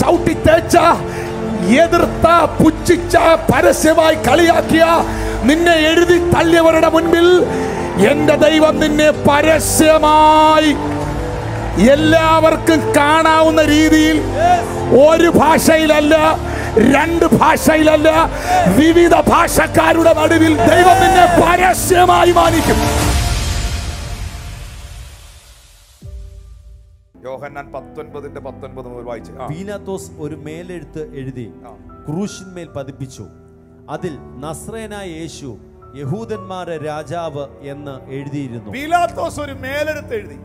ചവിട്ടി തേച്ച എതിർത്ത പുച്ഛിച്ച പരസ്യമായി കളിയാക്കിയ നിന്നെ എഴുതി തള്ളിയവരുടെ മുൻപിൽ എന്റെ ദൈവം നിന്നെ പരസ്യമായി എല്ലാവർക്കും കാണാവുന്ന രീതിയിൽ ഒരു ഭാഷയിലല്ല രണ്ട് ഭാഷയിലല്ല വിവിധ ഭാഷക്കാരുടെ നടുവിൽ ദൈവം നിന്നെ പരസ്യമായി മാനിക്കും. യോഹന്നാൻ പത്തൊൻപതിന്റെ പത്തൊൻപത് മുതൽ വായിച്ചു. പീലാത്തോസ് ഒരു മേലെഴുത്ത് എഴുതി. ക്രൂശിന്മേൽ പതിപ്പിച്ചു. അതിൽ നസ്രേനായ യേശു യഹൂദന്മാരെ രാജാവ് എന്ന് എഴുതിയിരുന്നു. പീലാത്തോസ് ഒരു മേലെടുത്ത് എഴുതി.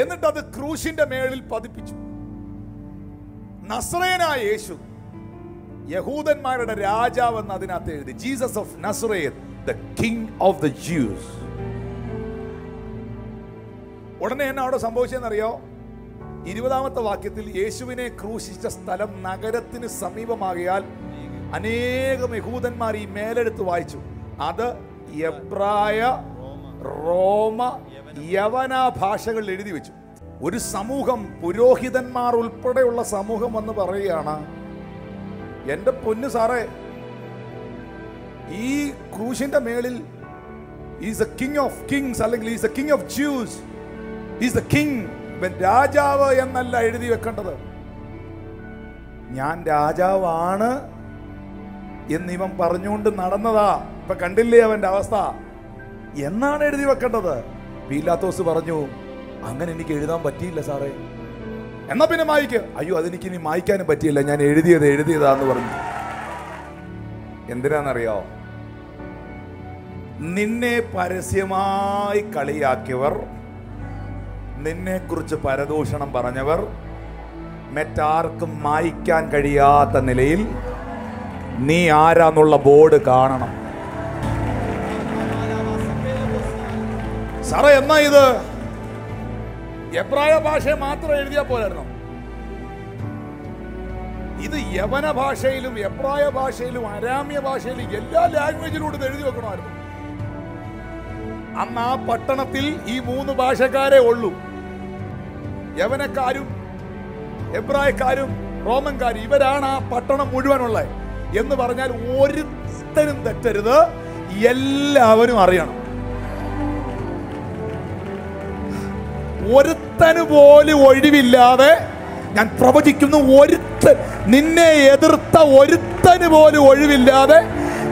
എന്നിട്ട് അത് ക്രൂശിന്റെ മേളിൽ പതിപ്പിച്ചു. നസ്രേനായ യേശു യഹൂദന്മാരുടെ രാജാവ് എന്ന് അതിനകത്ത് എഴുതി. Jesus of Nazareth the king of the Jews. ഉടനെ എന്നെ അവിടെ സംഭവിച്ചതെന്നറിയോ? ഇരുപതാമത്തെ വാക്യത്തിൽ യേശുവിനെ ക്രൂശിച്ച സ്ഥലം നഗരത്തിന് സമീപമാകിയാൽ അനേകം യഹൂദന്മാർ ഈ മേലെടുത്ത് വായിച്ചു. അത് എബ്രായ റോമ യവന ഭാഷകളിൽ എഴുതി വെച്ചു. ഒരു സമൂഹം പുരോഹിതന്മാർ ഉൾപ്പെടെയുള്ള സമൂഹം എന്ന് പറയുകയാണ് എന്റെ പൊന്ന് സാറേ ഈ ക്രൂശിന്റെ മേളിൽ is a king of kings അല്ലെങ്കിൽ is a king of Jews is the king രാജാവ് എന്നല്ല എഴുതി വെക്കേണ്ടത്. ഞാൻ രാജാവാണ് എന്ന് ഇവൻ പറഞ്ഞുകൊണ്ട് നടന്നതാ. ഇപ്പൊ കണ്ടില്ലേ അവന്റെ അവസ്ഥ? എന്നാണ് എഴുതി വെക്കേണ്ടത്? പീലാത്തോസ് പറഞ്ഞു അങ്ങനെ എനിക്ക് എഴുതാൻ പറ്റിയില്ല സാറേ. എന്നാ പിന്നെ മായിക്ക്? അയ്യോ അതെനിക്ക് ഇനി മായ്ക്കാനും പറ്റിയില്ല. ഞാൻ എഴുതിയത് എഴുതിയതാന്ന് പറഞ്ഞു. എന്തിനാണെന്നറിയോ നിന്നെ പരസ്യമായി കളിയാക്കിയവർ നിന്നെ കുറിച്ച് പരദൂഷണം പറഞ്ഞവർ മറ്റാർക്കും മായ്ക്കാൻ കഴിയാത്ത നിലയിൽ നീ ആരാന്നുള്ള ബോർഡ് കാണണം. സാറേ എന്നാ ഇത്? എബ്രായ ഭാഷ മാത്രം എഴുതിയാൽ പോലായിരുന്നു ഇത് യവന ഭാഷയിലും എബ്രായ ഭാഷയിലും അരാമ്യ ഭാഷയിലും എല്ലാ ലാംഗ്വേജിലൂടെ എഴുതി വെക്കണമായിരുന്നു. അന്ന് ആ പട്ടണത്തിൽ ഈ മൂന്ന് ഭാഷക്കാരെ ഉള്ളൂ. യവനക്കാരും എബ്രായക്കാരും റോമൻകാരും ഇവരാണ് ആ പട്ടണം മുഴുവനുള്ളത്. എന്ന് പറഞ്ഞാൽ ഒരുത്തരും തെറ്റരുത്. എല്ലാവരും അറിയണം. ഒരുത്തന് പോലും ഒഴിവില്ലാതെ ഞാൻ പ്രവചിക്കുന്നു ഒരുത്തൻ നിന്നെ എതിർത്ത ഒരുത്തന് പോലും ഒഴിവില്ലാതെ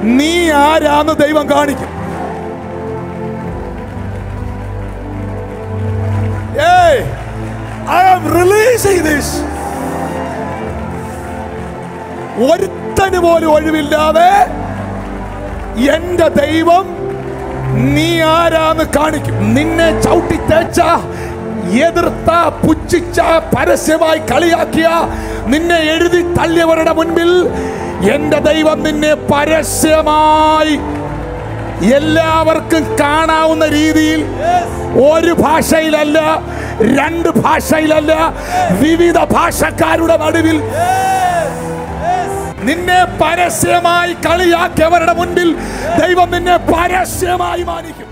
നീ ആരാന്ന് ദൈവം കാണിക്കും. Releasing this? ഒരുത്തന് പോലും ഒഴിവില്ലാതെ എന്റെ ദൈവം നീ ആരാന്ന് കാണിക്കും നിന്നെ ചവിട്ടി തേച്ച എതിർത്ത പുച്ഛിച്ച പരസ്യമായി കളിയാക്കിയ നിന്നെ എഴുതി തള്ളിയവരുടെ മുൻപിൽ എന്റെ ദൈവം നിന്നെ പരസ്യമായി എല്ലാവർക്കും കാണാവുന്ന രീതിയിൽ ഒരു ഭാഷയിലല്ല രണ്ട് ഭാഷയിലല്ല വിവിധ ഭാഷക്കാരുടെ നടുവിൽ നിന്നെ പരസ്യമായി കളിയാക്കിയവരുടെ മുൻപിൽ ദൈവം നിന്നെ പരസ്യമായി മാനിക്കും.